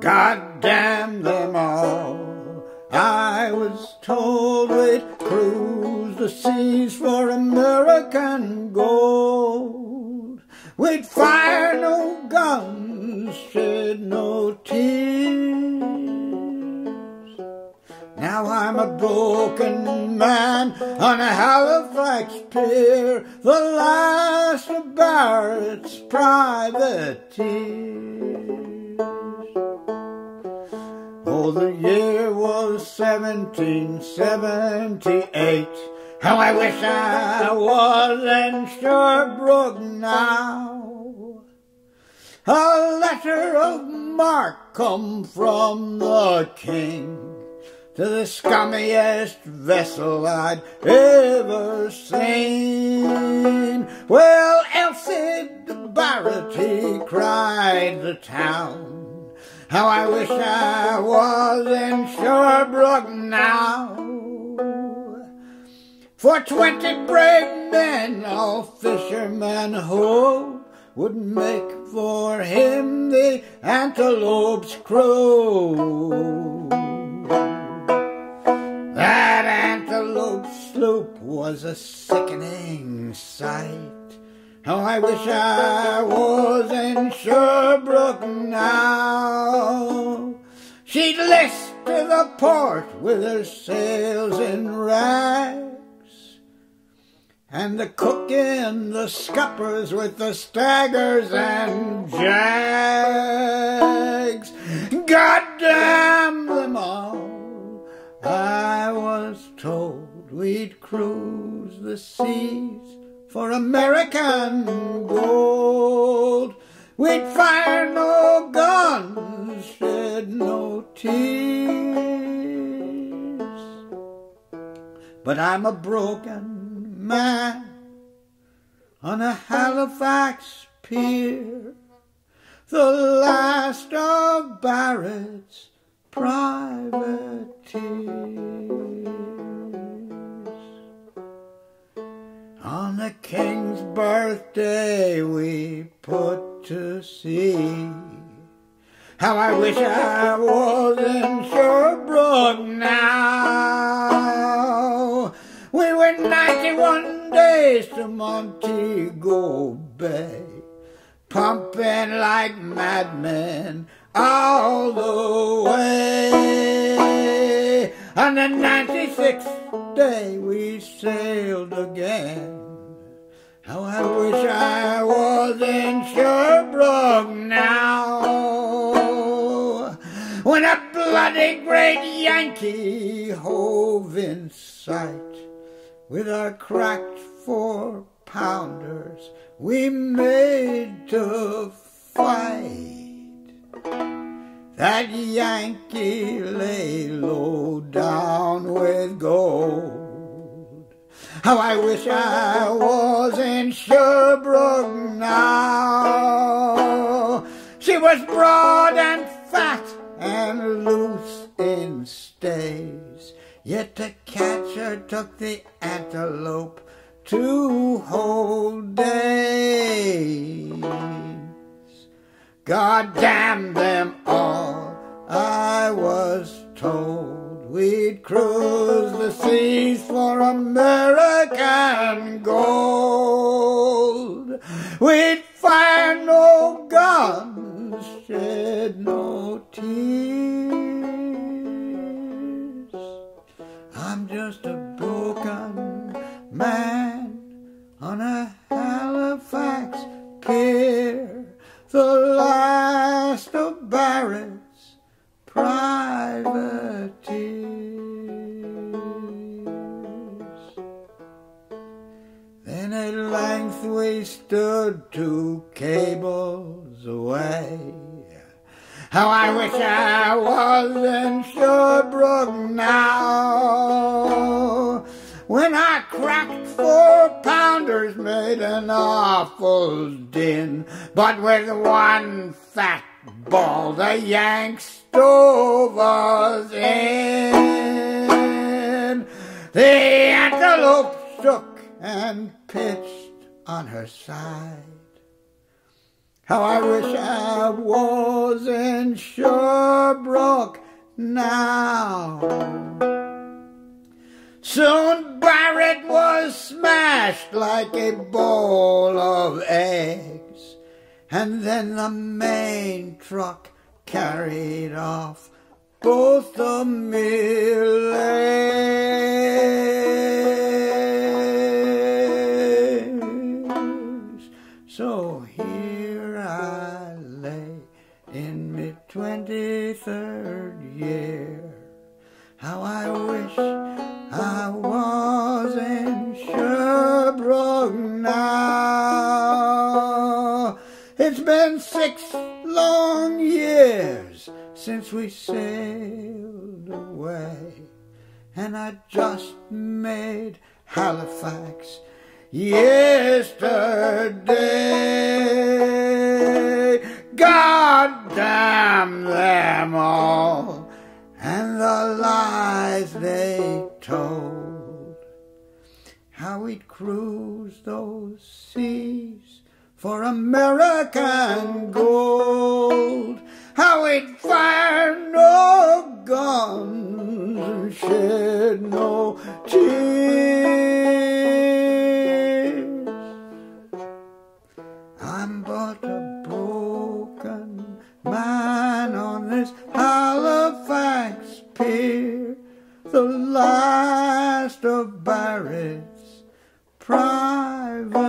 God damn them all. I was told we'd cruise the seas for American gold. We'd fire no guns, shed no tears. Now I'm a broken man on a Halifax pier, the last of Barrett's privateers. The year was 1778. How I wish I was in Sherbrooke now. A letter of marque come from the king to the scummiest vessel I'd ever seen. Well, Elcid Barrett, he cried the town. How I wish I was in Sherbrooke now. For twenty brave men, all fishermen who would make for him the antelope's crow. That antelope sloop was a sickening sight. How I wish I was in Sherbrooke now. She'd list to the port with her sails in rags, and the cook in the scuppers with the staggers and jags. God damn them all! I was told we'd cruise the seas for American gold. We'd fire no guns, shed no tears. But I'm a broken man on a Halifax pier, the last of Barrett's privateers. On the king's birthday we put to sea. How I wish I was in Sherbrooke now. We were 91 days to Montego Bay, pumping like madmen all the way. On the 96th day we sailed again. How I wish I was in Sherbrooke now. When a bloody great Yankee hove in sight with our cracked four pounders we made to fight. That Yankee lay low down with gold. How I wish I was in Sherbrooke now. She was broad and fat and loose in stays. Yet to catch her took the antelope two whole days. God damn them all, I was told we'd cruise the seas for American gold. We'd fire no guns, shed no tears. I'm just a broken man on a Halifax pier the last of Barrett's privateers. We stood two cables away. How I wish I was in Sherbrooke now. When I cracked four pounders made an awful din, but with one fat ball the Yanks stove us in. The antelope shook and pitched on her side. How I wish I was in Sherbrooke now. Soon Barrett was smashed like a bowl of eggs, and then the main truck carried off both the millers. How I wish I was in Sherbrooke now. It's been six long years since we sailed away, and I just made Halifax yesterday. God damn them for American gold. How we'd fire no guns and shed no tears. I'm but a broken man on this Halifax pier, the last of Barrett's privateers.